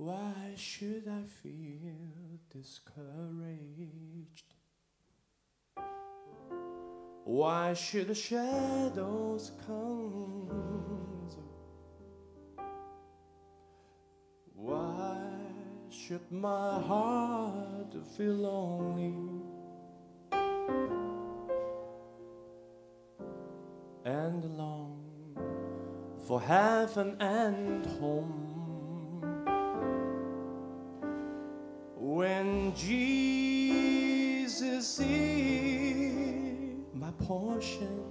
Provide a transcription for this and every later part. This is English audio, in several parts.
Why should I feel discouraged? Why should the shadows come? Why should my heart feel lonely? And long for heaven and home. When Jesus is my portion,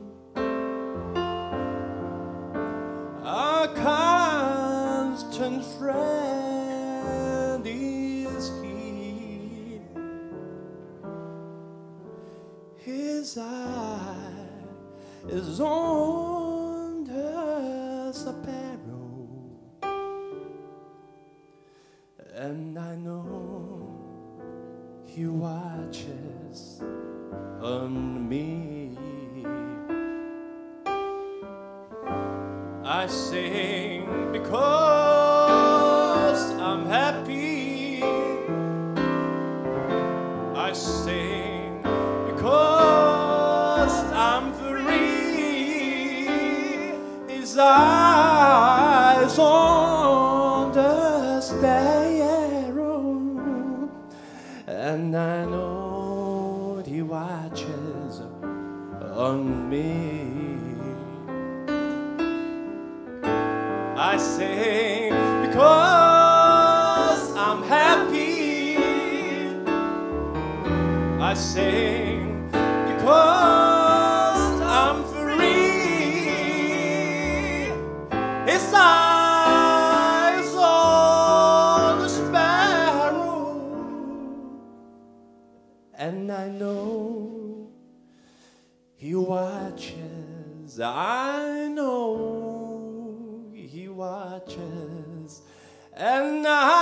a constant friend is He. His eye is on the sparrow, He watches on me. I sing because I'm happy. I sing because I'm free. His eyes watches on me. I sing because I'm happy. I sing because I'm free. Eyes and I know he watches. I know he watches, and I